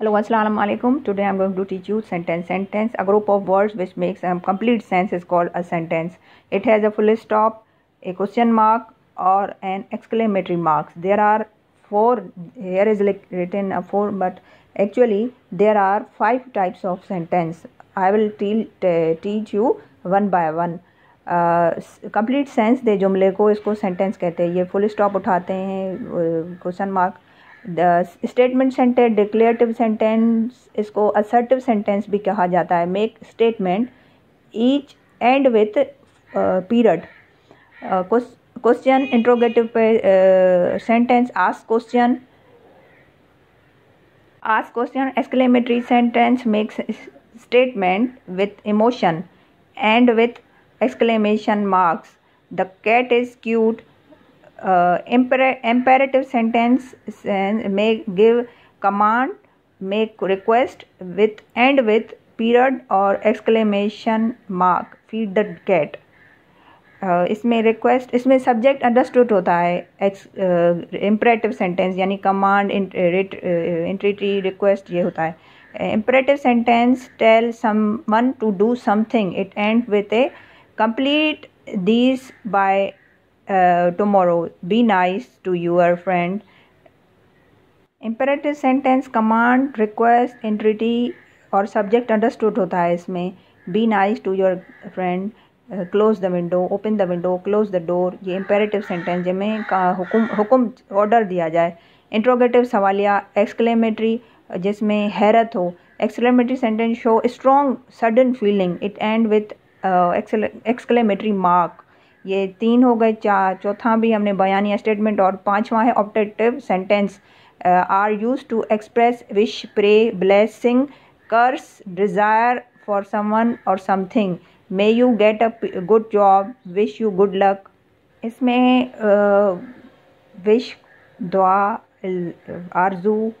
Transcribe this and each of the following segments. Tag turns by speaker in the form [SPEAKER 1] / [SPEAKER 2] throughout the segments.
[SPEAKER 1] Hello अस्सलाम वालेकुम today I am going to teach you sentence sentence a group of words which makes complete sense is called a sentence it has a full stop a question mark और an exclamatory marks there are four here is written a four but actually there are five types of sentence I will teach you one by one complete sense दे जुमले को इसको sentence कहते हैं ये full stop उठाते हैं question mark statement sentence declarative sentence इसको assertive sentence भी कहा जाता है। Make statement each end with period question interrogative sentence ask question ask question exclamatory sentence makes statement with emotion end with exclamation marks the cat is cute. Uh, imperative sentence may give command make request with, end with period or exclamation mark, feed the cat. Uh, इसमें request इसमें subject understood होता है imperative sentence uh, यानी command entreaty request ये होता है। Imperative sentence tell someone to do something it end with a complete these by uh, tomorrow. Be nice to your friend. Imperative sentence command request entreaty और subject understood होता है इसमें be nice to your friend close the window open the window close the door ये imperative sentence जिनमें का हुकुम हुकुम order दिया जाए interrogative सवालिया एक्सक्लेमेटरी जिसमें हैरत हो exclamatory sentence show strong sudden feeling it end with exclamatory mark ये तीन हो गए, चार, चौथा भी हमने बयानी स्टेटमेंट और पांचवा है optative sentence are use to express wish pray blessing curse desire for someone और something may you get a good job wish you good luck इसमें विश दुआ आरज़ू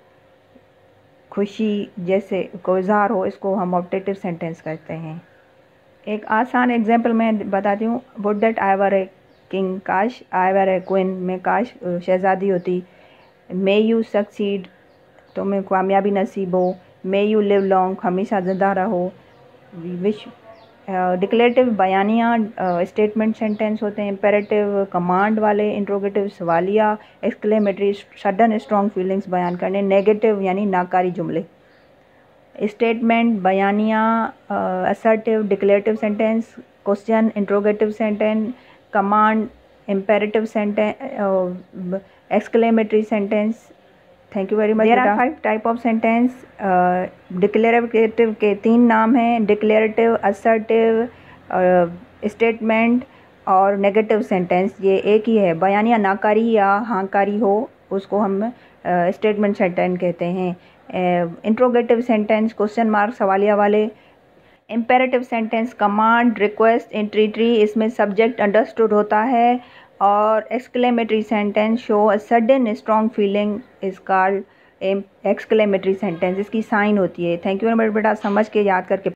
[SPEAKER 1] खुशी जैसे को इजहार हो, इसको हम ऑप्टेटिव सेंटेंस कहते हैं। एक आसान एग्ज़ाम्पल मैं बताती हूँ would that I were a king काश आई वर ए क्वीन में काश शहज़ादी होती। मे यू सक्सीड तुम्हें कामयाबी नसीब हो। मे यू लिव लॉन्ग हमेशा ज़िंदा रहो। विश डिक्लेटिव बयानिया स्टेटमेंट सेंटेंस होते हैं इम्पेरेटिव कमांड वाले इंट्रोगेटिव सवालिया एक्सक्लेमेटरी सडन स्ट्रॉन्ग फीलिंग्स बयान करने नेगेटिव यानी नाकारी जुमले। Statement बयानिया assertive declarative sentence question interrogative sentence command imperative sentence exclamatory sentence thank you very much there are five type of sentence declarative के तीन नाम हैं डिक्लेरेटिव असर्टिव स्टेटमेंट और नेगेटिव सेंटेंस ये एक ही है बयानिया नाकारी या हांकारी हो उसको हम स्टेटमेंट सेंटेंस कहते हैं इंट्रोगेटिव सेंटेंस क्वेश्चन मार्क सवालिया वाले imperative sentence command request entreaty इसमें सब्जेक्ट अंडरस्टूड होता है, और exclamatory sentence show a sudden strong feeling is called exclamatory sentence इसकी साइन होती है। थैंक यू मच बेटा, समझ के याद करके